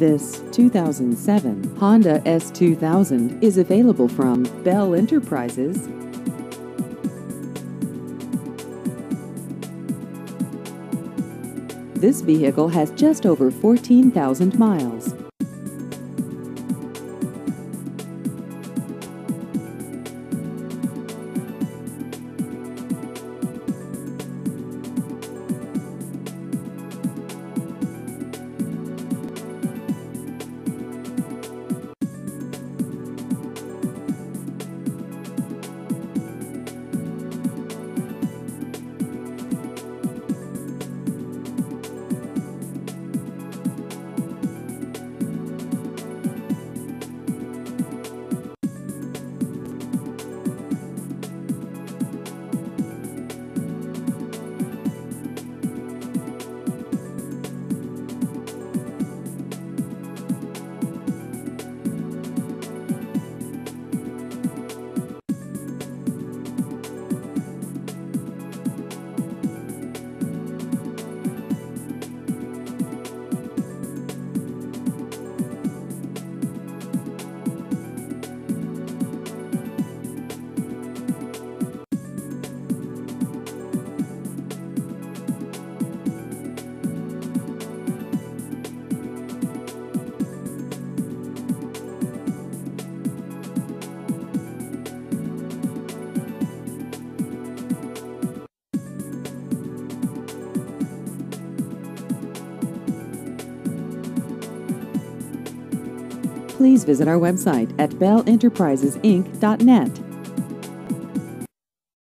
This 2007 Honda S2000 is available from Bell Enterprises. This vehicle has just over 14,000 miles. Please visit our website at belenterprisesinc.net.